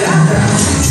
Yeah.